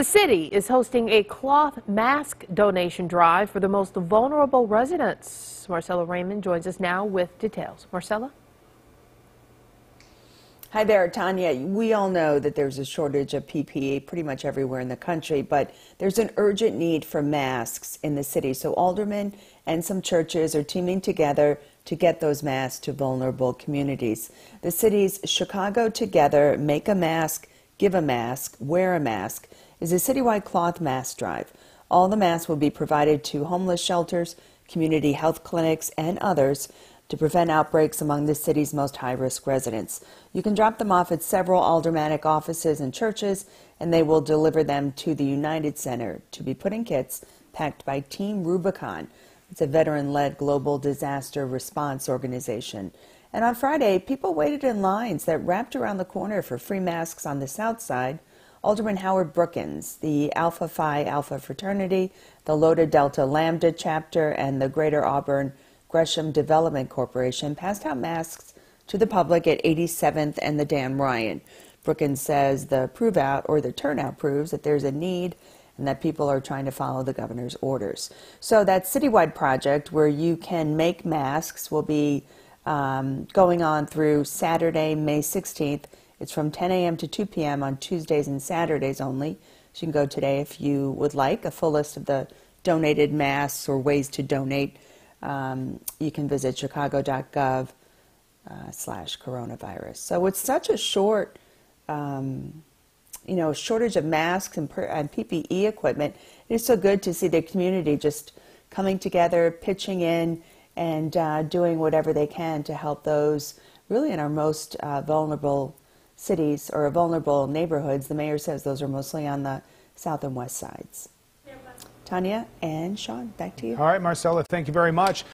The city is hosting a cloth mask donation drive for the most vulnerable residents. Marcella Raymond joins us now with details. Marcella? Hi there, Tanya. We all know that there's a shortage of PPE pretty much everywhere in the country, but there's an urgent need for masks in the city. So aldermen and some churches are teaming together to get those masks to vulnerable communities. The city's Chicago Together Make a Mask, Give a Mask, Wear a Mask is a citywide cloth mask drive. All the masks will be provided to homeless shelters, community health clinics, and others to prevent outbreaks among the city's most high risk residents. You can drop them off at several aldermanic offices and churches, and they will deliver them to the United Center to be put in kits packed by Team Rubicon. It's a veteran led global disaster response organization. And on Friday, people waited in lines that wrapped around the corner for free masks on the south side. Alderman Howard Brookins, the Alpha Phi Alpha fraternity, the Lambda Delta Lambda chapter, and the Greater Auburn Gresham Development Corporation passed out masks to the public at 87th and the Dan Ryan. Brookins says the prove out or the turnout proves that there's a need and that people are trying to follow the governor's orders. So that citywide project where you can make masks will be um, going on through Saturday, May 16th. It's from 10 a.m. to 2 p.m. on Tuesdays and Saturdays only. So you can go today if you would like a full list of the donated masks or ways to donate um, you can visit chicago.gov uh, slash coronavirus. So it's such a short, um, you know, shortage of masks and, per- and PPE equipment. It's so good to see the community just coming together, pitching in, and uh, doing whatever they can to help those really in our most uh, vulnerable cities or vulnerable neighborhoods. The mayor says those are mostly on the south and west sides. Tanya and Sean, back to you. All right, Marcella, thank you very much.